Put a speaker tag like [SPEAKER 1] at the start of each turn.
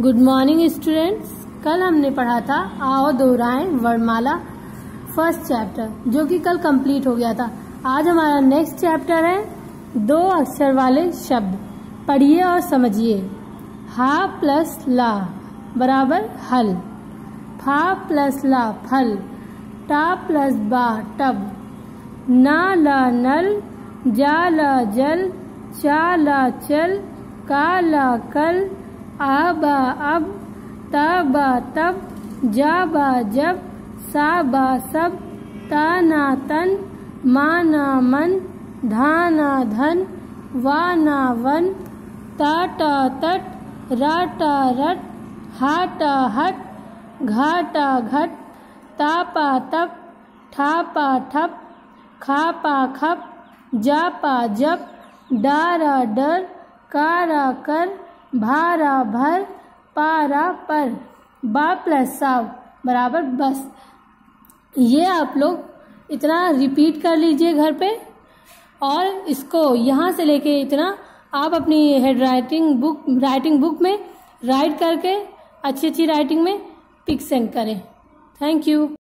[SPEAKER 1] Good morning students कल हमने पढ़ा था आओ दोहराएँ वर्णमाला फ़र्स्ट चैप्टर जो कि कल कंप्लीट हो गया था। आज हमारा नेक्स्ट चैप्टर है दो अक्षर वाले शब्द, पढ़िए और समझिए। हा प्लस ला, बराबर हल। फा प्लस ला, फल। टा प्लस बा, टब। ना ला नल, जा ला जल, चा ला चल, का ला कल आ बा अब, तब जा बा जब सा बा सब ना तन मा ना मन धा ना धन वा ना वन टा तट रा टा रट हा टा हट घा टा घट पा तप ठा पा ठप खा पा खप जा पा जप, डारा डर, कारा कर भारा भर, पारा पर। बा प्लस साव, बराबर बस। ये आप लोग इतना रिपीट कर लीजिए घर पे और इसको यहाँ से लेके इतना आप अपनी head writing book writing book में राइट करके अच्छी अच्छी राइटिंग में पिक सेंड करें। Thank you